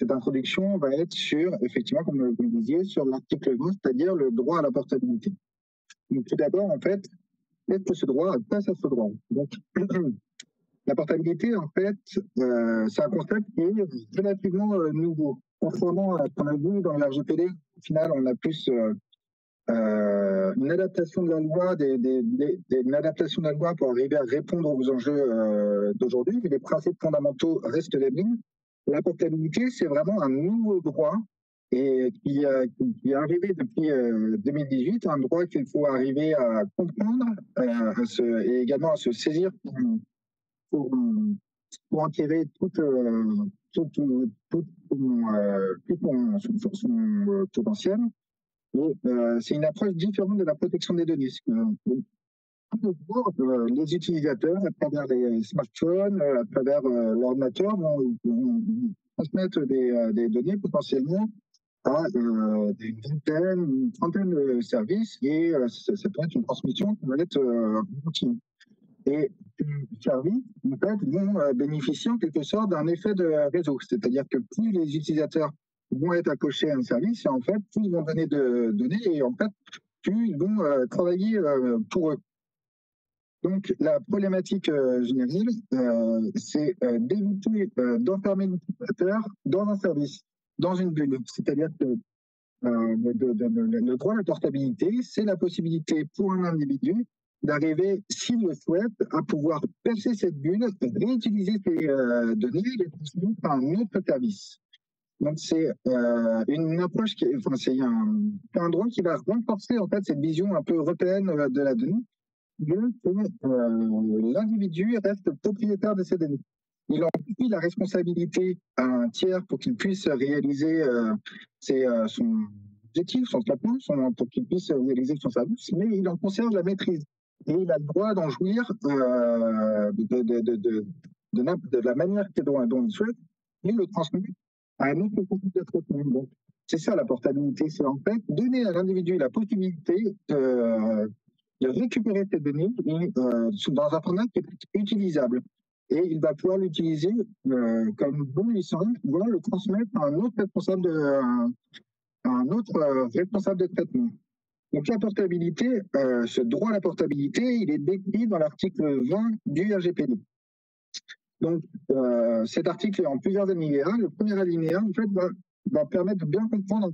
cette introduction va être sur, effectivement, comme vous le disiez, sur l'article 20, c'est-à-dire le droit à la portabilité. Donc, tout d'abord, en fait, qu'est-ce que ce droit passe à ce droit? Donc, la portabilité, en fait, euh, c'est un concept qui est relativement euh, nouveau. Contrairement à ce qu'on a vu dans la RGPD, au final, on a plus euh, une adaptation de la loi, une adaptation de la loi pour arriver à répondre aux enjeux d'aujourd'hui. Les principes fondamentaux restent les mêmes. La portabilité, c'est vraiment un nouveau droit et qui, euh, est arrivé depuis 2018, un droit qu'il faut arriver à comprendre se, et également à se saisir pour, pour, pour toute, tout, son, potentiel. Euh, c'est une approche différente de la protection des données. Euh, les utilisateurs, à travers les smartphones, à travers euh, l'ordinateur, vont, transmettre des, données potentiellement à euh, des vingtaines, une trentaine de services et ça, peut être une transmission qui va être euh, continue. Et les services, vont bénéficier en quelque sorte d'un effet de réseau, c'est-à-dire que plus les utilisateurs vont être accrochés à un service et en fait, plus ils vont donner de données et en fait, plus ils vont euh, travailler euh, pour eux. Donc, la problématique euh, générale, c'est d'éviter d'enfermer l'utilisateur dans un service, dans une bulle. C'est-à-dire que le droit à la portabilité, c'est la possibilité pour un individu d'arriver, s'il le souhaite, à pouvoir percer cette bulle, réutiliser ces données et les transmettre à un autre service. Donc c'est euh, une approche qui, enfin c'est un, un droit qui va renforcer en fait cette vision un peu européenne euh, de la donnée, que euh, l'individu reste propriétaire de ces données. Il confie la responsabilité à un tiers pour qu'il puisse réaliser euh, ses, euh, son objectif, son traitement, son, pour qu'il puisse réaliser son service, mais il en conserve la maîtrise. Et il a le droit d'en jouir euh, de, la manière dont, dont il souhaite, il le transmet à un autre de traitement. c'est ça la portabilité, c'est en fait donner à l'individu la possibilité de, de récupérer ces données euh, dans un format qui est utilisable. Et il va pouvoir l'utiliser euh, comme bon lui semble, voire le transmettre à un autre responsable de, un autre euh, responsable de traitement. Donc la portabilité, ce droit à la portabilité, il est décrit dans l'article 20 du RGPD. Donc, cet article est en plusieurs alinéas. Le premier alinéa, va, permettre de bien comprendre,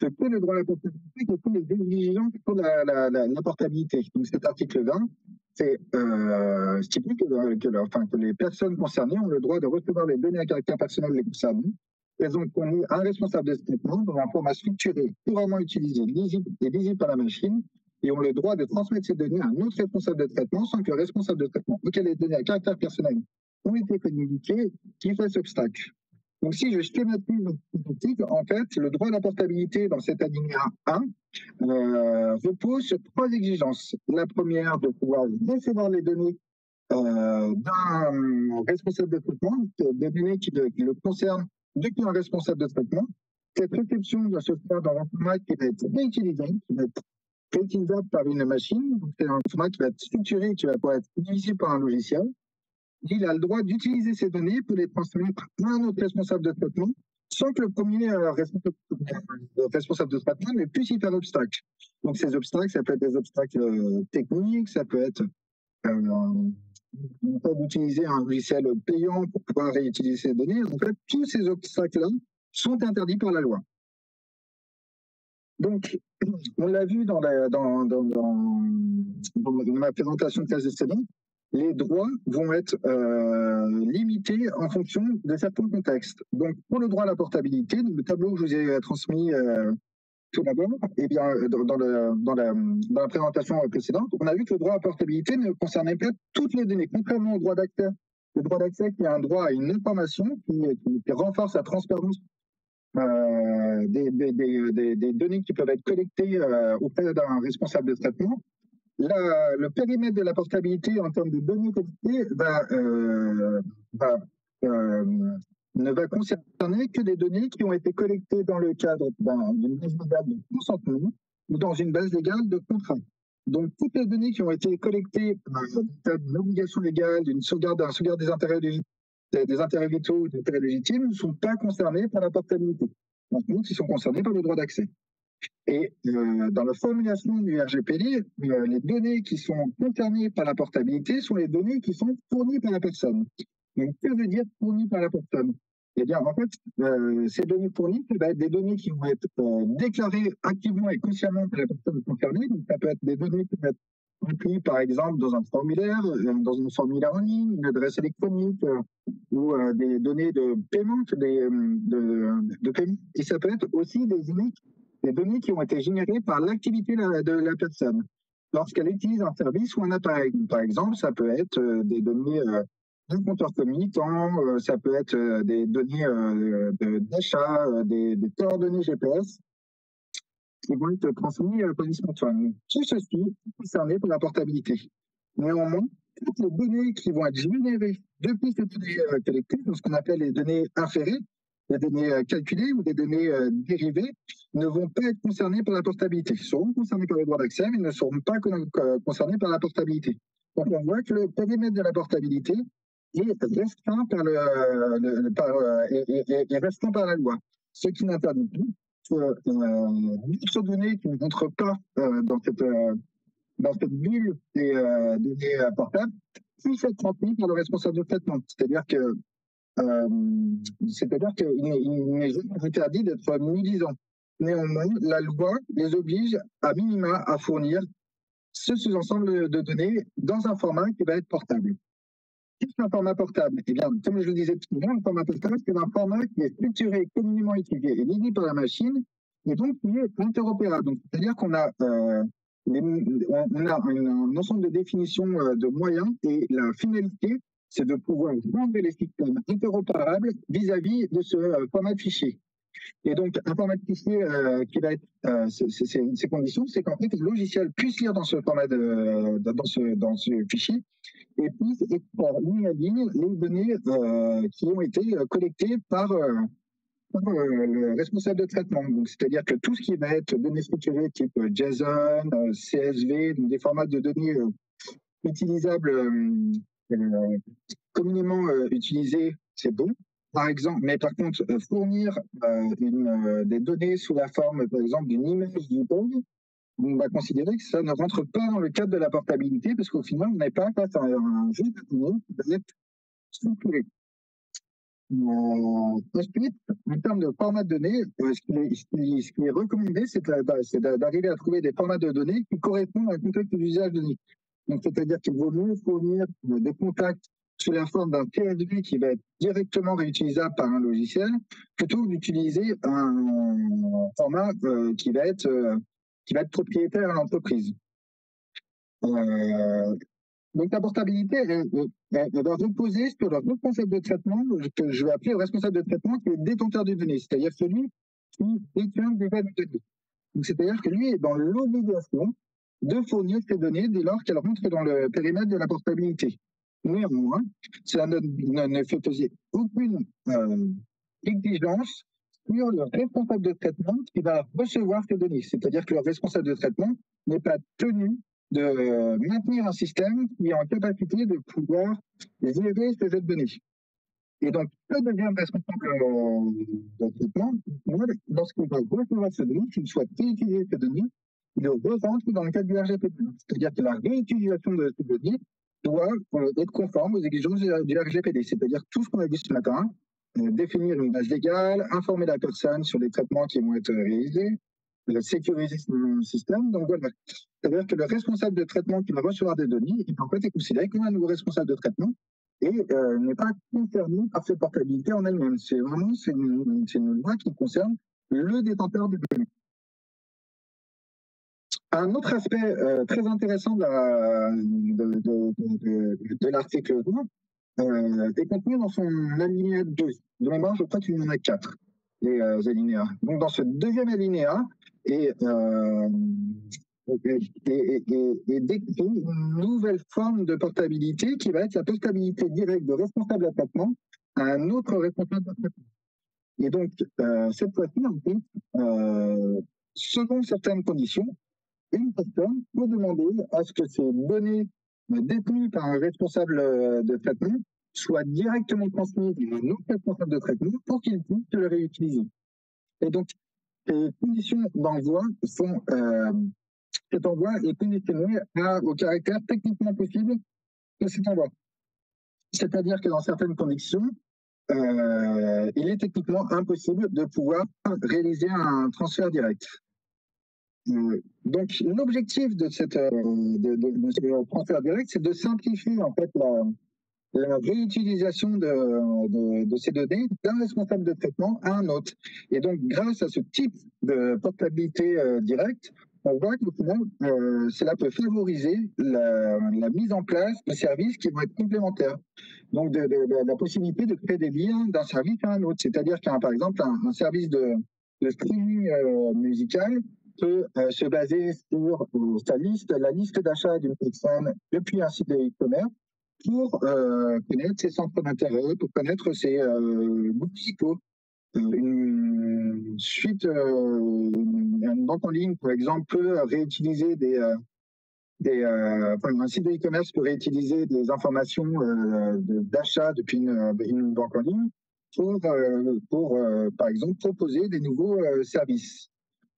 ce qu'est le droit à la portabilité quelles sont les exigences pour la, la, portabilité. Donc, cet article 20, c'est euh, stipule que, que, enfin, que les personnes concernées ont le droit de recevoir les données à caractère personnel les concernant. Elles ont connu un responsable de traitement dans un format structuré, couramment utilisé, lisible et lisible par la machine, et ont le droit de transmettre ces données à un autre responsable de traitement sans que le responsable de traitement auquel les données à caractère personnel ont été communiqués qui cet obstacle. Donc, si je schématise l'article, en fait, le droit à la portabilité dans cet alinéa 1 euh, repose sur trois exigences. La première, de pouvoir recevoir les données euh, d'un responsable de traitement, des données qui le, qui le concernent depuis un responsable de traitement. Cette réception doit se faire dans un format qui va être réutilisable, qui va être réutilisable par une machine. C'est un format qui va être structuré, qui va pouvoir être utilisé par un logiciel il a le droit d'utiliser ces données pour les transmettre à un autre responsable de traitement sans que le premier euh, responsable de traitement ne puisse y faire obstacle. Donc ces obstacles, ça peut être des obstacles euh, techniques, ça peut être euh, d'utiliser un logiciel payant pour pouvoir réutiliser ces données. En fait, tous ces obstacles-là sont interdits par la loi. Donc, on l'a vu dans, ma présentation de classe de les droits vont être euh, limités en fonction de certains contextes. Donc, pour le droit à la portabilité, le tableau que je vous ai transmis euh, tout d'abord, eh bien, dans, la, présentation précédente, on a vu que le droit à la portabilité ne concernait pas toutes les données, contrairement au droit d'accès. Le droit d'accès qui a un droit à une information qui, renforce la transparence euh, des, données qui peuvent être collectées euh, auprès d'un responsable de traitement le périmètre de la portabilité en termes de données collectées euh, euh, ne va concerner que des données qui ont été collectées dans le cadre d'une base légale de consentement ou dans une base légale de contrat. Donc, toutes les données qui ont été collectées dans le cadre d'une obligation légale, d'une sauvegarde, d'un sauvegarde des intérêts des vitaux ou des intérêts légitimes ne sont pas concernés par la portabilité. En contre, ils sont concernés par le droit d'accès. Et euh, dans la formulation du RGPD, euh, les données qui sont concernées par la portabilité sont les données qui sont fournies par la personne. Donc, que veut dire fournies par la personne? Eh bien, en fait, euh, ces données fournies, ça va être des données qui vont être déclarées activement et consciemment par la personne concernée. Donc, ça peut être des données qui vont être remplies, par exemple, dans un formulaire, dans un formulaire en ligne, une adresse électronique ou des données de paiement, de paiement. Et ça peut être aussi des données des données qui ont été générées par l'activité de la personne lorsqu'elle utilise un service ou un appareil. Par exemple, ça peut être euh, des données euh, de compteur communicant, euh, ça peut être des données d'achat, des, coordonnées GPS qui vont être transmises par les smartphones. Tout ceci est concerné par la portabilité. Néanmoins, toutes les données qui vont être générées depuis cette donnée collectée, ce qu'on appelle les données inférées, des données euh, calculées ou des données euh, dérivées ne vont pas être concernées par la portabilité. Ils seront concernés par le droit d'accès, mais ne seront pas concernés par la portabilité. Donc on voit que le périmètre de la portabilité est restreint par, euh, la loi, ce qui n'interdit plus euh, données qui ne rentrent pas dans cette dans cette bulle des données portables puissent être transmises par le responsable de traitement. C'est-à-dire que euh, c'est-à-dire qu'il n'est jamais interdit d'être médisant. Néanmoins, la loi les oblige à minima à fournir ce sous-ensemble de données dans un format qui va être portable. Qu'est-ce qu'un format portable? Eh bien, comme je le disais tout à l'heure, un format portable, c'est un format qui est structuré, communément utilisé et lié par la machine, et donc qui est interopérable. c'est-à-dire qu'on a, euh, a un, ensemble de définitions euh, de moyens et la finalité, c'est de pouvoir rendre les systèmes interopérables vis-à-vis de ce euh, format de fichier. Et donc, un format de fichier euh, qui va être, euh, ces conditions, c'est qu'en fait, le logiciel puisse lire dans ce format de, dans ce, dans ce fichier et puisse extraire ligne à ligne les données qui ont été collectées par, le responsable de traitement. c'est-à-dire que tout ce qui va être données structurées type JSON, CSV, des formats de données utilisables communément euh, utilisé, c'est bon. Par exemple, mais par contre, euh, fournir des données sous la forme, par exemple, d'une image d'IPOG, on va considérer que ça ne rentre pas dans le cadre de la portabilité parce qu'au final, on n'est pas face à un jeu de données qui doit être structuré. ensuite, en termes de format de données, ce qui est, ce qui est recommandé, c'est d'arriver à trouver des formats de données qui correspondent à un contexte d'usage donné. Donc, c'est-à-dire qu'il vaut mieux fournir des contacts sous la forme d'un PSV qui va être directement réutilisable par un logiciel, plutôt que d'utiliser un format euh, qui, va être, euh, qui va être propriétaire à l'entreprise. Euh, donc la portabilité, elle, va reposer sur le responsable de traitement, que je vais appeler le responsable de traitement, qui est détenteur des données, c'est-à-dire celui qui détient des données. Donc c'est-à-dire que lui est dans l'obligation de fournir ces données dès lors qu'elles rentrent dans le périmètre de la portabilité. Néanmoins, cela ne, fait peser aucune euh, exigence sur le responsable de traitement qui va recevoir ces données. C'est-à-dire que le responsable de traitement n'est pas tenu de maintenir un système qui est en capacité de pouvoir gérer ce jeu de données. Et donc, que devient le responsable de traitement? Lorsqu'il va recevoir ces données, qu'il souhaite utiliser ces données, il rentre dans le cadre du RGPD. C'est-à-dire que la réutilisation de ces données doit euh, être conforme aux exigences du RGPD. C'est-à-dire tout ce qu'on a dit ce matin, euh, définir une base légale, informer la personne sur les traitements qui vont être réalisés, sécuriser son système. Donc voilà. C'est-à-dire que le responsable de traitement qui va recevoir des données est en fait est considéré comme un nouveau responsable de traitement et euh, n'est pas concerné par cette portabilité en elle-même. C'est vraiment une, loi qui concerne le détenteur des données. Un autre aspect euh, très intéressant de, l'article 1 euh, est contenu dans son alinéa 2. De mémoire, je crois qu'il y en a quatre, les euh, alinéas. Donc, dans ce deuxième alinéa, est, décrit une nouvelle forme de portabilité qui va être la portabilité directe de responsable traitement à un autre responsable traitement. Et donc, cette fois-ci, en fait, selon certaines conditions, une personne peut demander à ce que ces données détenues par un responsable euh, de traitement soit directement transmis à un autre responsable de traitement pour qu'il puisse le réutiliser. Et donc, les conditions d'envoi sont, euh, cet envoi est conditionné au caractère techniquement possible de cet envoi. C'est-à-dire que dans certaines conditions, euh, il est techniquement impossible de pouvoir réaliser un transfert direct. Euh, donc, l'objectif de, cette, euh, de, de, ce transfert direct, c'est de simplifier en fait la, réutilisation de, ces données d'un responsable de traitement à un autre. Et donc, grâce à ce type de portabilité euh, directe, on voit euh, cela peut favoriser la, mise en place de services qui vont être complémentaires. Donc, la possibilité de créer des liens d'un service à un autre. C'est-à-dire qu'un, par exemple, un, service de, streaming musical peut se baser sur sa liste, la liste d'achat d'une personne depuis un site de e-commerce pour euh, connaître ses centres d'intérêt, pour connaître ses euh, goûts musicaux. Euh, une suite, une banque en ligne, par exemple, peut réutiliser des, des un site de e-commerce peut réutiliser des informations d'achat depuis une, une, banque en ligne pour, pour par exemple, proposer des nouveaux services.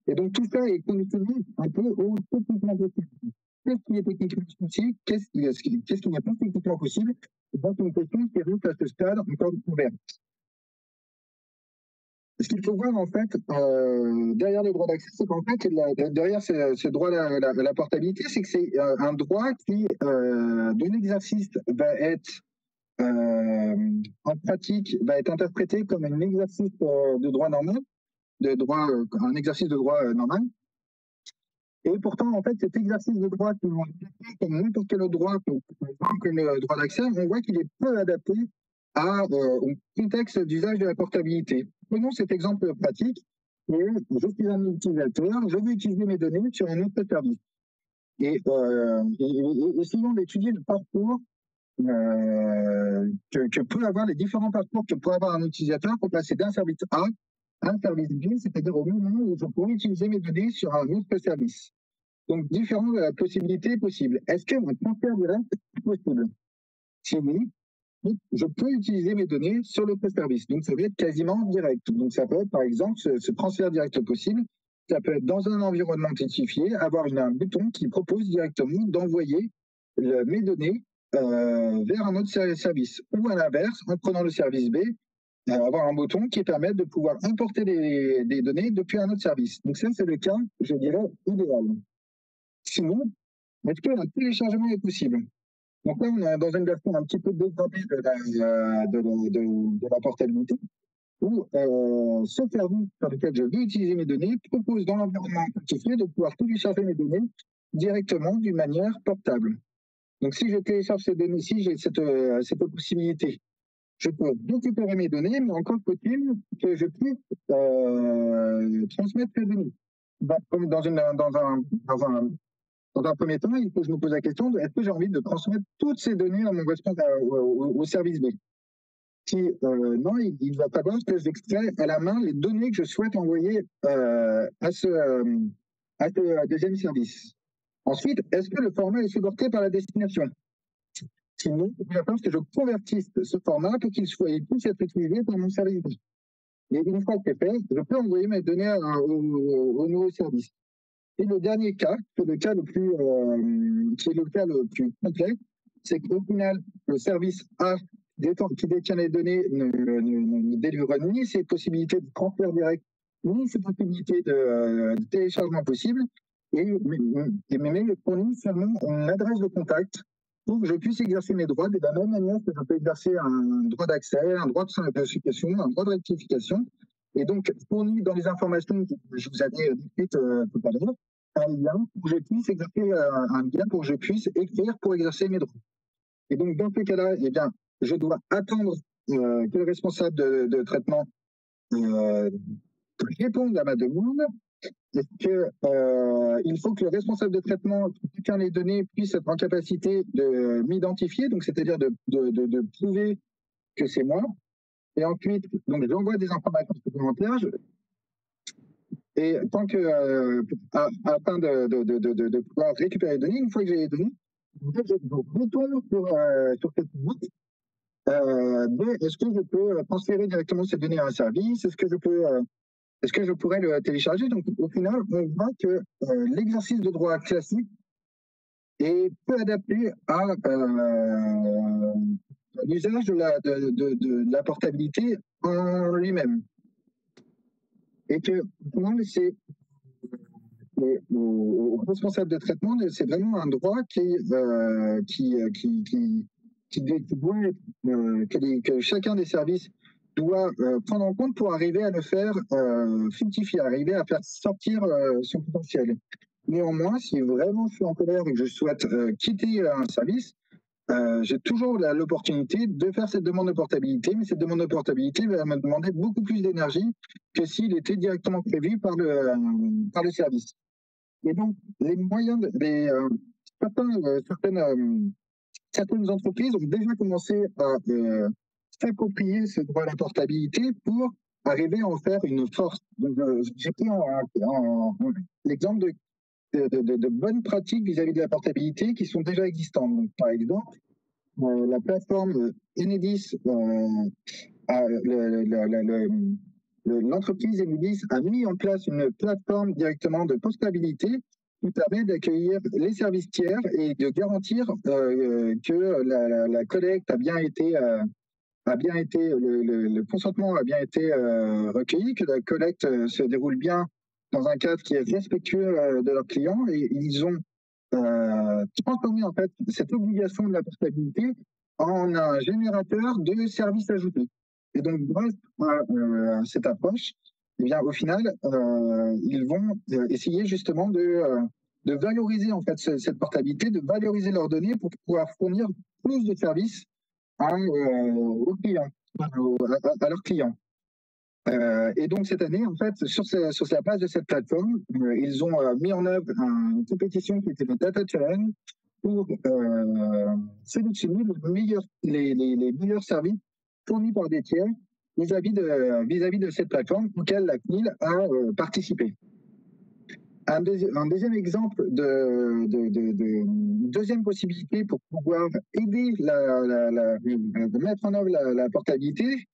Et donc tout ça est conditionné un peu au techniquement possible qu'est-ce qui est techniquement possible, qu'est-ce qui, n'est pas techniquement possible? Donc, une question qui reste à ce stade encore ouverte. Ce qu'il faut voir, en fait, euh, derrière le droit d'accès, c'est qu'en fait, derrière ce, droit à la, portabilité, c'est que c'est euh, un droit qui, euh, dont l'exercice va être, en pratique, va être interprété comme un exercice de droit normal, droit, un exercice de droit normal, et pourtant, en fait, cet exercice de droit, comme n'importe quel droit, comme le droit d'accès, on voit qu'il est peu adapté à, euh, au contexte d'usage de la portabilité. Prenons cet exemple pratique. je suis un utilisateur, je veux utiliser mes données sur un autre service. Et, euh, essayons d'étudier le parcours euh, que, que, peut avoir les différents parcours que peut avoir un utilisateur pour passer d'un service A un service B, c'est-à-dire au moment où je pourrais utiliser mes données sur un autre service. Donc, différentes possibilités possibles. Est-ce qu'un transfert direct est possible? Si oui, je peux utiliser mes données sur le service. Donc, ça peut être quasiment direct. Donc, ça peut être, par exemple, ce, transfert direct possible. Ça peut être dans un environnement identifié, avoir un bouton qui propose directement d'envoyer mes données euh, vers un autre service. Ou à l'inverse, en prenant le service B, avoir un bouton qui permet de pouvoir importer des, données depuis un autre service. Donc ça, c'est le cas, je dirais, idéal. Sinon, est-ce qu'un téléchargement est possible? Donc là, on est dans une version un petit peu développée de la, de, de, la portabilité, où euh, ce service sur lequel je veux utiliser mes données propose dans l'environnement quantifié de pouvoir télécharger mes données directement d'une manière portable. Donc si je télécharge ces données-ci, j'ai cette, euh, cette possibilité. Je peux récupérer mes données, mais encore faut-il que je puisse euh, transmettre ces données. Dans, un, premier temps, il faut que je me pose la question est-ce que j'ai envie de transmettre toutes ces données à mon au, service B? Si euh, non, il, va falloir que j'extrais à la main les données que je souhaite envoyer euh, euh, à ce deuxième service. Ensuite, est-ce que le format est supporté par la destination? Sinon, il va falloir que je convertisse ce format pour qu'il soit puisse être utilisé par mon service. Et une fois que c'est fait, je peux envoyer mes données au nouveau service. Et le dernier cas, euh, qui est le cas le plus complet, c'est qu'au final, le service A qui détient les données ne, ne, délivre ni ses possibilités de transfert direct, ni ses possibilités de, téléchargement possible, et, mais, mais, mais fournit seulement une adresse de contact pour que je puisse exercer mes droits de la même manière que je peux exercer un droit d'accès, un droit de simplification, un droit de rectification. Et donc, fournit dans les informations que je vous avais décrites euh, tout à l'heure, un lien pour que je puisse exercer euh, un lien pour que je puisse écrire pour exercer mes droits. Et donc, dans ce cas-là, eh bien, je dois attendre euh, que le responsable de, traitement euh, réponde à ma demande. Et que, euh, il faut que le responsable de traitement qui détient les données puisse être en capacité de m'identifier, donc c'est-à-dire de, prouver que c'est moi. Et ensuite, donc j'envoie des informations supplémentaires. Et tant que, euh, afin de, pouvoir récupérer les données, une fois que j'ai les données, je retourne sur, euh, sur cette boîte est-ce que je peux transférer directement ces données à un service? Est-ce que je peux est-ce que je pourrais le télécharger? Donc, au final, on voit que l'exercice de droit classique est peu adapté à l'usage de la, portabilité en lui-même. Et que, pour c'est au, responsable de traitement, c'est vraiment un droit qui, euh, qui, qui, qui, qui, euh, que, chacun des services doit euh, prendre en compte pour arriver à le faire euh, fructifier, arriver à faire sortir euh, son potentiel. Néanmoins, si vraiment je suis en colère et que je souhaite quitter un service, euh, j'ai toujours l'opportunité de faire cette demande de portabilité, mais cette demande de portabilité va me demander beaucoup plus d'énergie que s'il était directement prévu par le, euh, par le service. Et donc, les moyens, de, euh, certaines, certaines, entreprises ont déjà commencé à s'approprier ce droit à la portabilité pour arriver à en faire une force. J'ai pris l'exemple de bonnes pratiques vis-à-vis de la portabilité qui sont déjà existantes. Par exemple, euh, la plateforme Enedis, euh, l'entreprise Enedis a mis en place une plateforme directement de postabilité qui permet d'accueillir les services tiers et de garantir euh, que la, collecte a bien été a bien été le, consentement a bien été recueilli, que la collecte se déroule bien dans un cadre qui est respectueux euh, de leurs clients et ils ont euh, transformé en fait cette obligation de la portabilité en un générateur de services ajoutés. Et donc, grâce à euh, cette approche, eh bien, au final, euh, ils vont euh, essayer justement de, de valoriser en fait cette portabilité, de valoriser leurs données pour pouvoir fournir plus de services à, aux clients, à leurs clients. Euh, et donc cette année, en fait, sur, sur la base de cette plateforme, euh, ils ont euh, mis en œuvre une compétition qui était le Data Challenge pour sélectionner les meilleurs, services fournis par des tiers vis-à-vis de, vis-à-vis de cette plateforme auquel la CNIL a participé. Un, deuxième exemple de, de, de, deuxième possibilité pour pouvoir aider la, de mettre en œuvre la portabilité,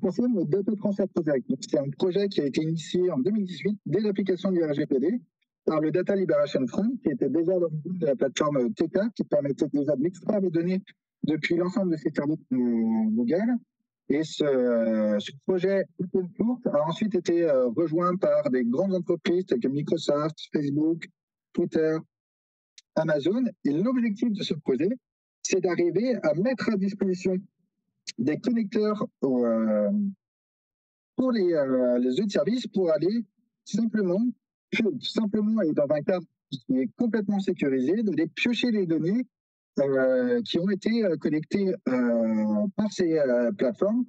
concerne le Data Transfer Project. C'est un projet qui a été initié en 2018 dès l'application du RGPD par le Data Liberation Front, qui était déjà l'origine de la plateforme TK, qui permettait déjà d'extraire les données depuis l'ensemble de ces services Google. Et ce, projet Open a ensuite été euh, rejoint par des grandes entreprises telles que Microsoft, Facebook, Twitter, Amazon. Et l'objectif de ce projet, c'est d'arriver à mettre à disposition des connecteurs euh, pour les, euh, les autres services pour aller simplement, simplement et dans un cadre qui est complètement sécurisé, d'aller piocher les données qui ont été connectées par ces plateformes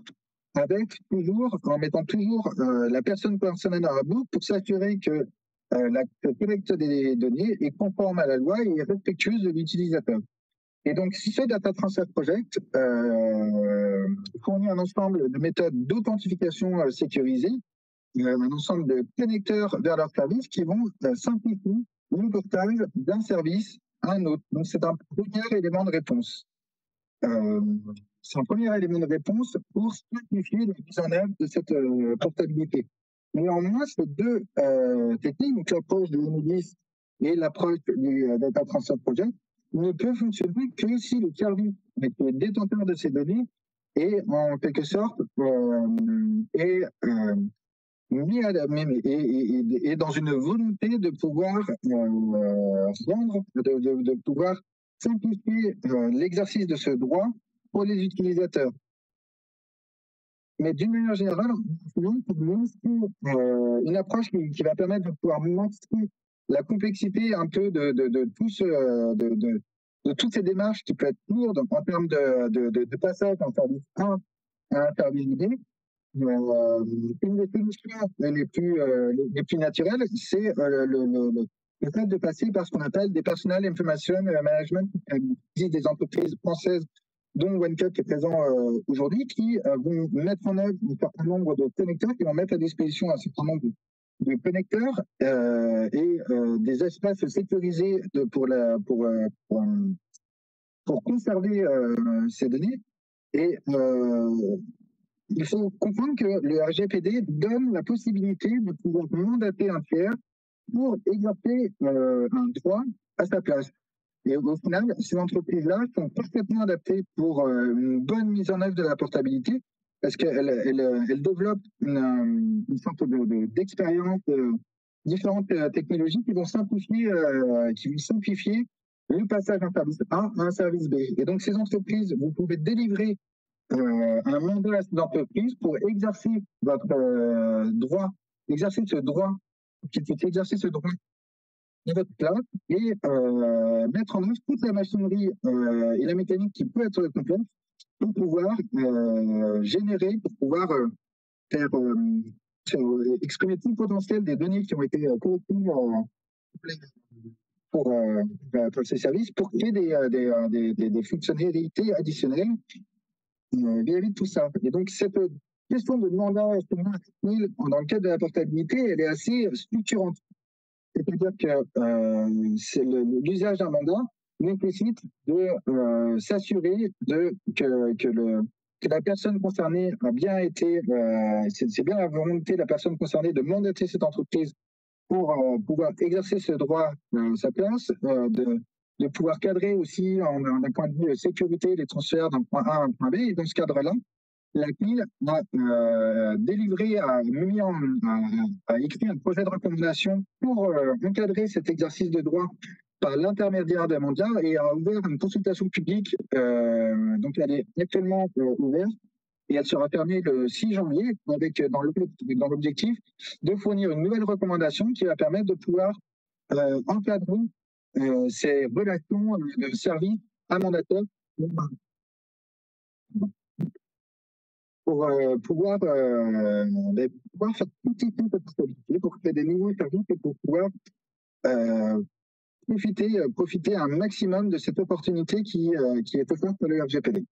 avec toujours, en mettant toujours la personne concernée la boucle pour s'assurer que la collecte des données est conforme à la loi et respectueuse de l'utilisateur. Et donc, si ce Data Transfer Project euh, fournit un ensemble de méthodes d'authentification euh, sécurisées, euh, un ensemble de connecteurs vers leur service qui vont euh, simplifier le portage d'un service à un autre. Donc, c'est un premier élément de réponse. Euh, c'est un premier élément de réponse pour simplifier la mise en œuvre de cette euh, portabilité. Néanmoins, ces deux techniques, donc l'approche de l'UNIDIS et l'approche du Data Transfer Project, ne peut fonctionner que si le service le détenteur de ces données est en quelque sorte euh, est, mis à la même et, et, dans une volonté de pouvoir euh, rendre, de, de, pouvoir simplifier euh, l'exercice de ce droit pour les utilisateurs. Mais d'une manière générale, euh, une approche qui, qui, va permettre de pouvoir masquer la complexité un peu de, de, tout ce, de, de, toutes ces démarches qui peuvent être lourdes en termes de, passage d'un service 1 à un service 2. Euh, une des solutions les plus, euh, les plus naturelles, c'est euh, le, le, le, fait de passer par ce qu'on appelle des Personal Information Management, des entreprises françaises dont OneCup est présent aujourd'hui, qui vont mettre en œuvre un certain nombre de connecteurs qui vont mettre à disposition un certain nombre de connecteurs euh, et euh, des espaces sécurisés pour, la, euh, pour, pour, conserver ces données. Et il faut comprendre que le RGPD donne la possibilité de pouvoir mandater un tiers pour exercer un droit à sa place. Et au final, ces entreprises-là sont parfaitement adaptées pour une bonne mise en œuvre de la portabilité parce qu'elles elles, développent une, sorte d'expérience de, différentes technologies qui vont simplifier, qui vont simplifier le passage d'un service A à un service B. Et donc, ces entreprises, vous pouvez délivrer euh, un mandat à cette entreprise pour exercer votre euh, droit, exercer ce droit, exercer ce droit de votre classe et euh, mettre en œuvre toute la machinerie et la mécanique qui peut être complexe pour pouvoir générer, pour pouvoir faire exprimer tout le potentiel des données qui ont été collectées pour, pour ces services pour créer des, des, des fonctionnalités additionnelles vis-à-vis tout ça. Et donc, cette question de mandat dans le cadre de la portabilité, elle est assez structurante. C'est-à-dire que c'est l'usage d'un mandat nécessite de s'assurer de que, la personne concernée a bien été, c'est bien la volonté de la personne concernée de mandater cette entreprise pour euh, pouvoir exercer ce droit à sa place, euh, de, pouvoir cadrer aussi d'un point de vue sécurité les transferts d'un point A à un point B. Et dans ce cadre-là, la CNIL a euh, délivré, a, mis en, a, écrit un projet de recommandation pour encadrer cet exercice de droit par l'intermédiaire des mandats et a ouvert une consultation publique. donc elle est actuellement ouverte et elle sera terminée le 6 janvier avec euh, dans l'objectif de fournir une nouvelle recommandation qui va permettre de pouvoir euh, encadrer euh, ces relations de service à mandataire pour pouvoir, ben, pouvoir faire peu de pour créer des nouveaux services et pour pouvoir profiter, profiter un maximum de cette opportunité qui, qui est offerte par le RGPD.